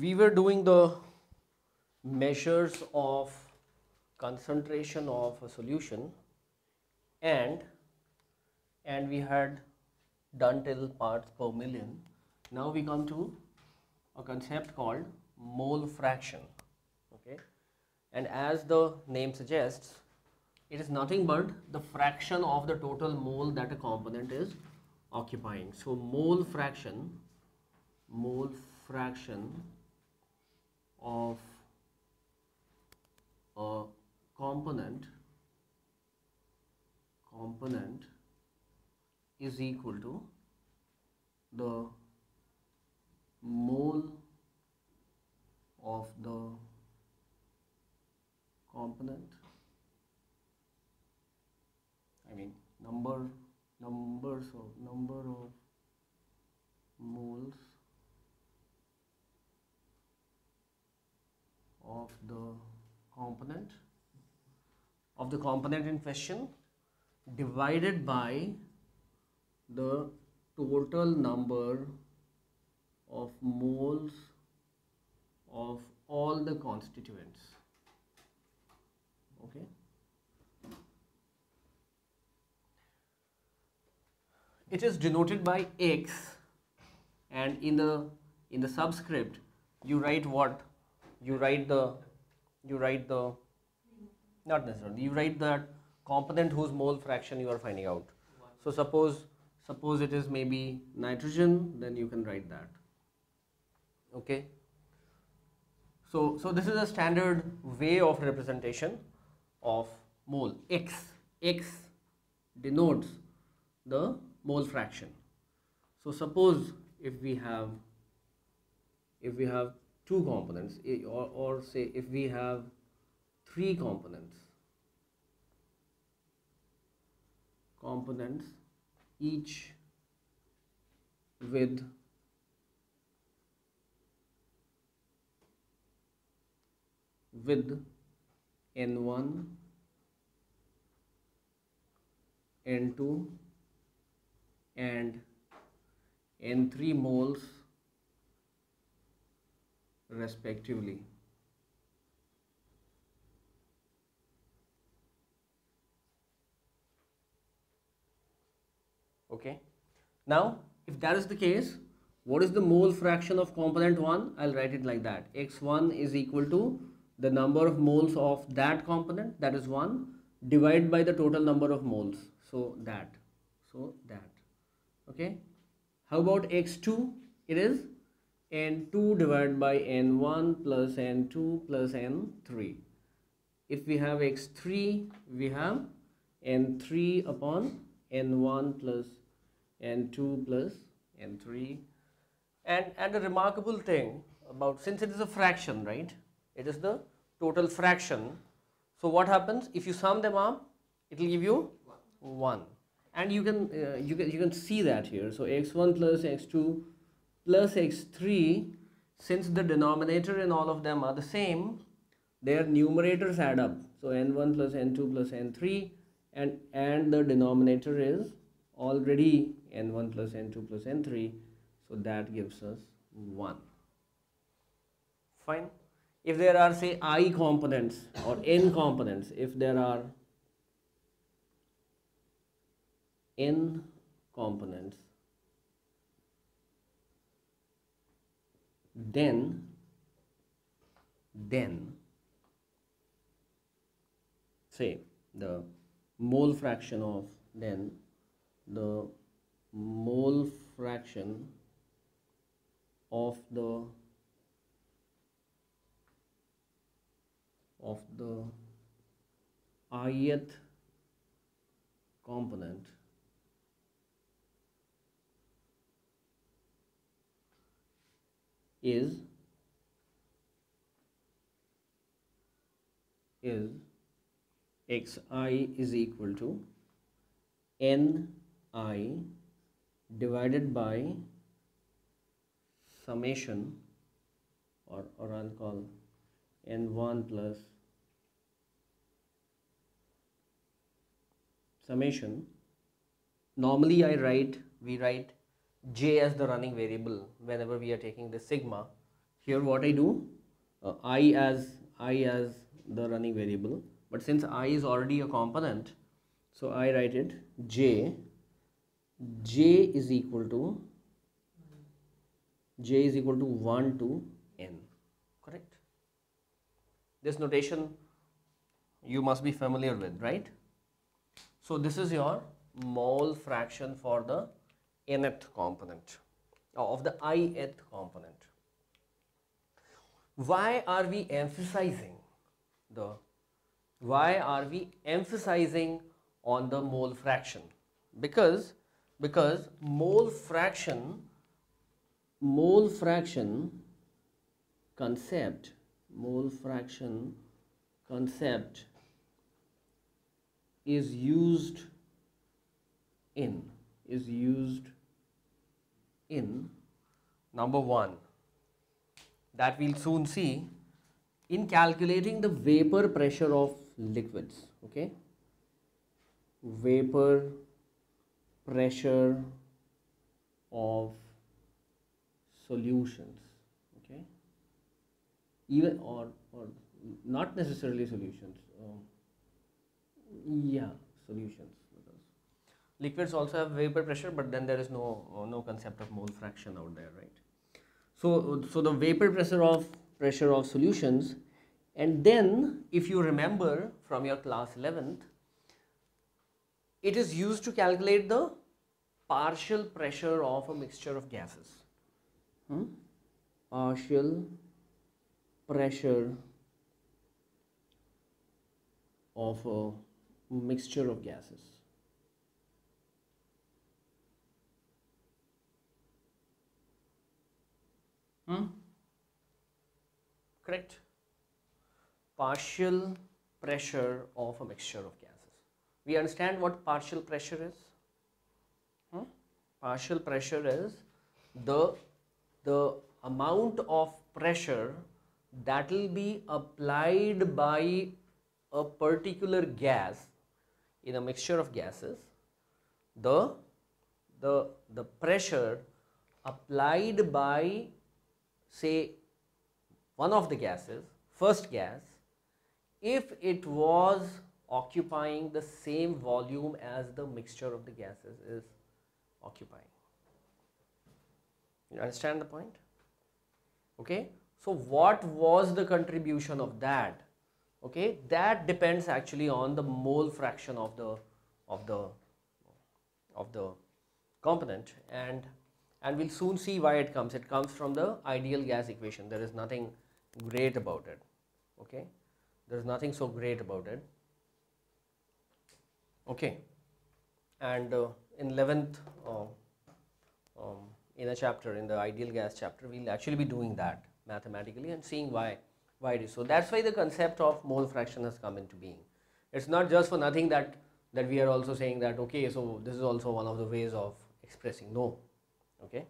we were doing the measures of concentration of a solution and and we had done till parts per million. Now we come to a concept called mole fraction okay? And as the name suggests it is nothing but the fraction of the total mole that a component is occupying. So mole fraction mole fraction of a component component is equal to the mole of the component. I mean number numbers of number of moles of the component of the component in question divided by the total number of moles of all the constituents. Okay? It is denoted by x and in the in the subscript you write what you write the you write the not necessarily you write that component whose mole fraction you are finding out. So suppose suppose it is maybe nitrogen then you can write that. Okay? So so this is a standard way of representation of mole. X x denotes the mole fraction. So suppose if we have if we have two components. Or, or say if we have three components components each with with n1 n2 and n3 moles respectively. Okay. Now, if that is the case, what is the mole fraction of component 1? I'll write it like that. x1 is equal to the number of moles of that component, that is 1, divided by the total number of moles. So, that. So, that. Okay. How about x2? It is n2 divided by n1 plus n2 plus n3 if we have x3 we have n3 upon n1 plus n2 plus n3 and and a remarkable thing about since it is a fraction right? It is the total fraction. So what happens? If you sum them up it will give you 1 and you can uh, you can you can see that here. So x1 plus x2 plus x3 since the denominator in all of them are the same their numerators add up. So n1 plus n2 plus n3 and and the denominator is already n1 plus n2 plus n3 so that gives us 1 fine. If there are say i components or n components if there are n components then then say the mole fraction of then the mole fraction of the of the ith component is is xi is equal to ni divided by summation or, or I'll call n1 plus summation. Normally I write we write j as the running variable whenever we are taking the sigma. Here what I do uh, I as I as the running variable. But since I is already a component so I write it J. J is equal to J is equal to 1 to N. Correct? This notation you must be familiar with right? So this is your mole fraction for the nth component uh, of the ith component. Why are we emphasizing the why are we emphasizing on the mole fraction? Because because mole fraction mole fraction concept mole fraction concept is used in is used in number 1 that we'll soon see in calculating the vapor pressure of liquids okay? Vapor pressure of solutions okay? Even or or not necessarily solutions um, yeah solutions liquids also have vapor pressure but then there is no no concept of mole fraction out there right so, so the vapor pressure of pressure of solutions and then if you remember from your class 11th, it is used to calculate the partial pressure of a mixture of gases. Hmm? Partial pressure of a mixture of gases. Hmm? Correct? Partial pressure of a mixture of gases. We understand what partial pressure is? Hmm? Partial pressure is the, the amount of pressure that will be applied by a particular gas in a mixture of gases the the the pressure applied by say one of the gases, first gas, if it was occupying the same volume as the mixture of the gases is occupying. You understand the point? Okay. So what was the contribution of that? Okay, that depends actually on the mole fraction of the of the of the component and and we'll soon see why it comes. It comes from the ideal gas equation. There is nothing great about it. Okay, there is nothing so great about it. Okay, and uh, in 11th, uh, um, in a chapter, in the ideal gas chapter, we'll actually be doing that mathematically and seeing why why it is. So that's why the concept of mole fraction has come into being. It's not just for nothing that that we are also saying that okay, so this is also one of the ways of expressing no okay